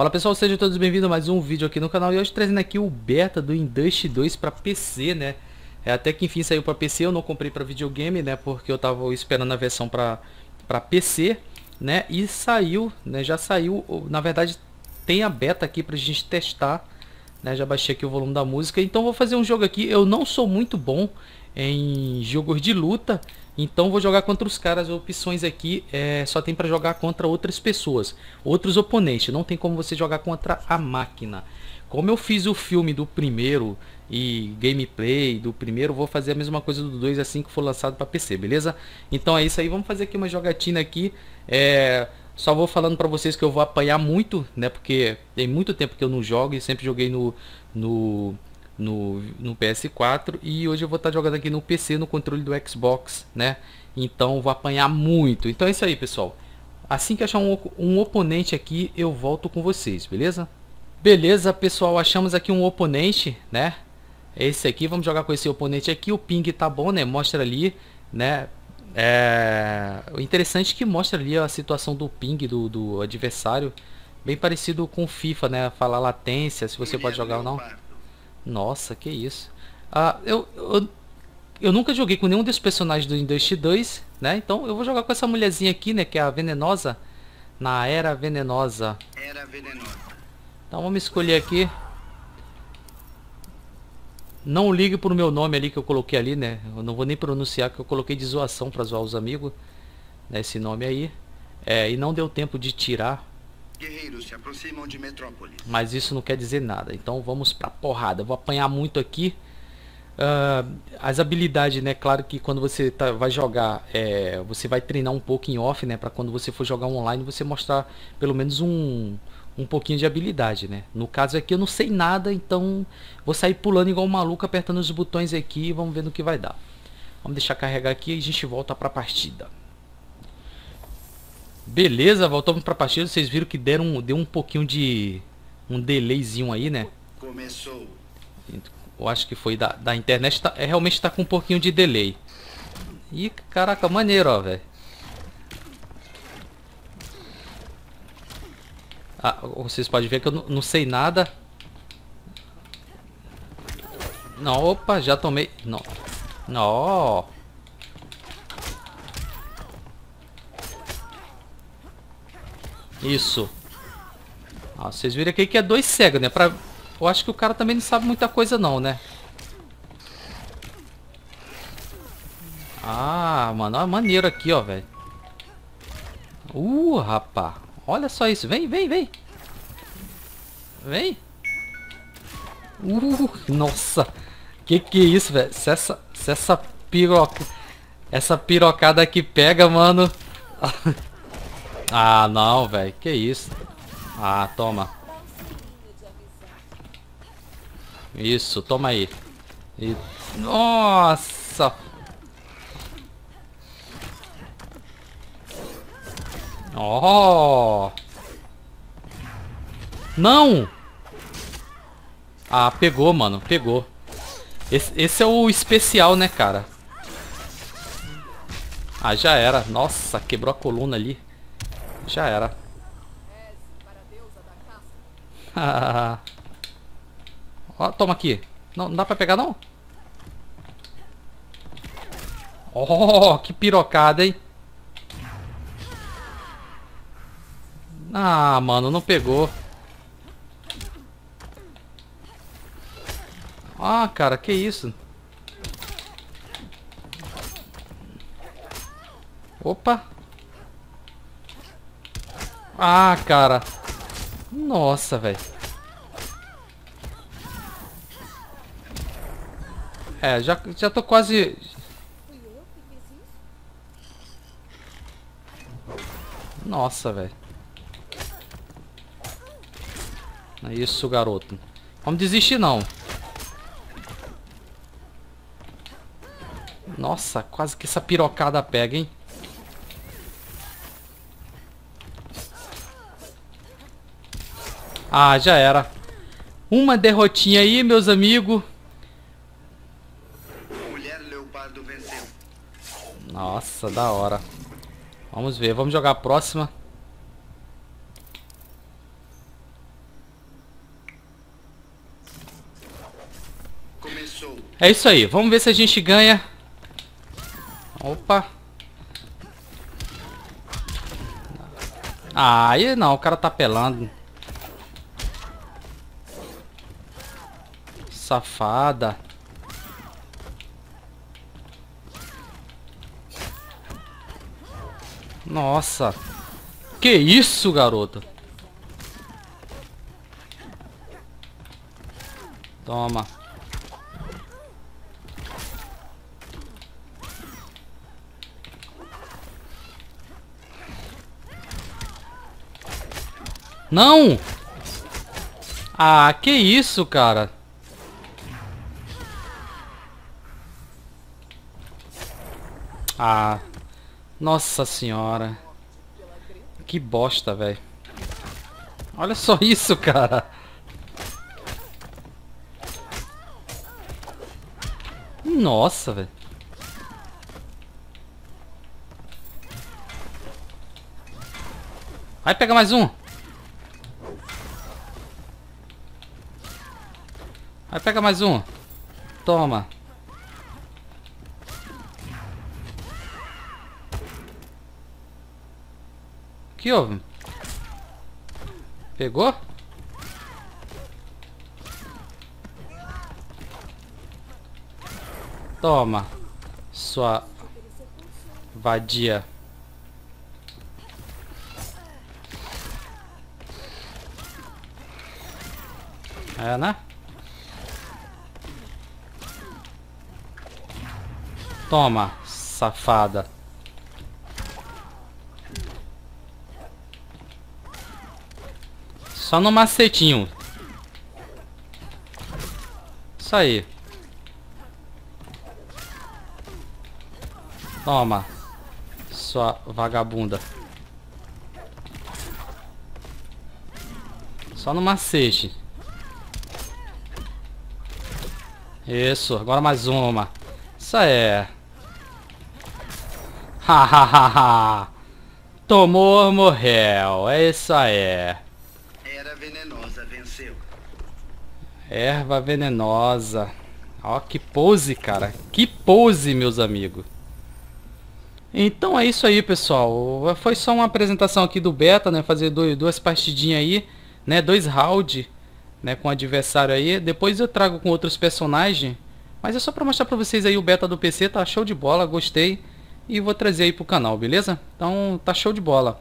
Fala pessoal, sejam todos bem-vindos a mais um vídeo aqui no canal e hoje trazendo aqui o beta do Indust 2 para PC, né? É, até que enfim saiu para PC, eu não comprei para videogame, né? Porque eu tava esperando a versão para para PC, né? E saiu, né? Já saiu, na verdade tem a beta aqui pra gente testar, né? Já baixei aqui o volume da música, então vou fazer um jogo aqui. Eu não sou muito bom em jogos de luta, então vou jogar contra os caras, opções aqui é, só tem para jogar contra outras pessoas, outros oponentes, não tem como você jogar contra a máquina. Como eu fiz o filme do primeiro e gameplay do primeiro, vou fazer a mesma coisa do 2 assim que for lançado para PC, beleza? Então é isso aí, vamos fazer aqui uma jogatina aqui. É, só vou falando para vocês que eu vou apanhar muito, né? Porque tem muito tempo que eu não jogo e sempre joguei no, no no, no PS4 e hoje eu vou estar jogando aqui no PC no controle do Xbox, né? Então vou apanhar muito. Então é isso aí, pessoal. Assim que achar um, um oponente aqui, eu volto com vocês, beleza? Beleza, pessoal, achamos aqui um oponente, né? Esse aqui, vamos jogar com esse oponente aqui. O ping tá bom, né? Mostra ali, né? É... O interessante é que mostra ali a situação do ping do, do adversário. Bem parecido com FIFA, né? Falar latência, se você pode jogar ou não. Nossa, que isso. Ah, eu, eu, eu nunca joguei com nenhum desses personagens do Indust 2, né? Então eu vou jogar com essa mulherzinha aqui, né? Que é a Venenosa. Na Era Venenosa. Era Venenosa. Então vamos escolher aqui. Não ligue pro meu nome ali que eu coloquei ali, né? Eu não vou nem pronunciar que eu coloquei de zoação para zoar os amigos. Né? Esse nome aí. É, e não deu tempo de tirar Guerreiros se aproximam de Metrópolis. Mas isso não quer dizer nada. Então vamos pra porrada. vou apanhar muito aqui. Uh, as habilidades, né? Claro que quando você tá, vai jogar, é, você vai treinar um pouco em off, né? Para quando você for jogar online, você mostrar pelo menos um, um pouquinho de habilidade, né? No caso aqui eu não sei nada, então vou sair pulando igual um maluco, apertando os botões aqui e vamos ver no que vai dar. Vamos deixar carregar aqui e a gente volta para a partida. Beleza, voltamos pra partida. Vocês viram que deram, deu um pouquinho de... Um delayzinho aí, né? Começou. Eu acho que foi da, da internet. Tá, é, realmente tá com um pouquinho de delay. Ih, caraca, maneiro, ó, velho. Ah, vocês podem ver que eu não, não sei nada. Não, opa, já tomei. Não. Não. Isso. Ah, vocês viram aqui que é dois cegos, né? Pra... Eu acho que o cara também não sabe muita coisa não, né? Ah, mano, ó, maneiro aqui, ó, velho. Uh, rapá. Olha só isso. Vem, vem, vem. Vem. Uh, nossa. Que que é isso, velho? Se essa, se essa piroca... Essa pirocada aqui pega, mano... Ah, não, velho. Que isso? Ah, toma. Isso, toma aí. E... Nossa! Oh! Não! Ah, pegou, mano. Pegou. Esse, esse é o especial, né, cara? Ah, já era. Nossa, quebrou a coluna ali. Já era. Ó, toma aqui. Não, não dá pra pegar, não? Oh, que pirocada, hein? Ah, mano, não pegou. Ah, cara, que isso? Opa. Ah, cara. Nossa, velho. É, já, já tô quase... Nossa, velho. É isso, garoto. Vamos desistir, não. Nossa, quase que essa pirocada pega, hein? Ah, já era. Uma derrotinha aí, meus amigos. Nossa, da hora. Vamos ver, vamos jogar a próxima. Começou. É isso aí, vamos ver se a gente ganha. Opa. Ah, e não, o cara tá pelando. Safada. Nossa. Que isso, garoto? Toma. Não! Ah, que isso, cara? Ah, nossa senhora. Que bosta, velho. Olha só isso, cara. Nossa, velho. Vai pegar mais um. Vai pegar mais um. Toma. Que houve? Pegou? Toma, sua vadia. É, né? Toma, safada. Só no macetinho. Isso aí. Toma. Sua vagabunda. Só no macete. Isso, agora mais uma. Isso é. Hahaha. Tomou, morreu. É isso aí venenosa venceu. Erva venenosa. Ó, que pose, cara. Que pose, meus amigos. Então é isso aí, pessoal. Foi só uma apresentação aqui do beta, né? Fazer dois, duas partidinhas aí, né? Dois rounds, né? Com o adversário aí. Depois eu trago com outros personagens. Mas é só pra mostrar pra vocês aí o beta do PC. Tá show de bola, gostei. E vou trazer aí pro canal, beleza? Então tá show de bola.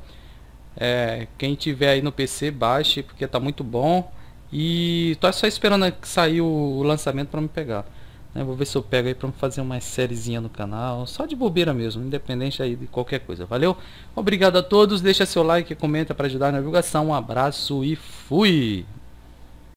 É, quem tiver aí no PC, baixe, porque tá muito bom. E tô só esperando sair o lançamento para me pegar. Né? Vou ver se eu pego aí para fazer uma sériezinha no canal. Só de bobeira mesmo, independente aí de qualquer coisa. Valeu? Obrigado a todos. Deixa seu like, comenta para ajudar na divulgação. Um abraço e fui!